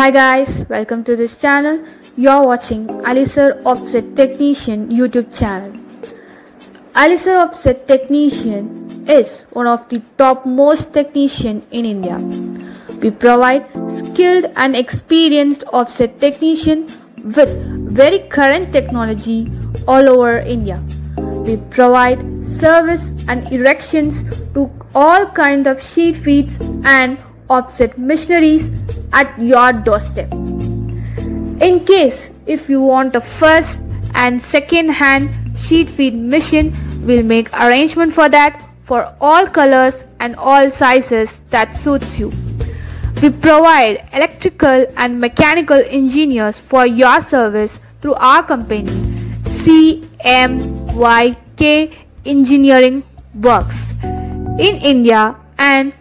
Hi guys, welcome to this channel. You're watching Alisir Offset Technician YouTube channel. Alisir Offset Technician is one of the top most technician in India. We provide skilled and experienced offset technician with very current technology all over India. We provide service and erections to all kinds of sheet feeds and offset machineries at your doorstep. In case if you want a first and second hand sheet feed machine, we'll make arrangement for that for all colors and all sizes that suits you. We provide electrical and mechanical engineers for your service through our company CMYK Engineering Works in India and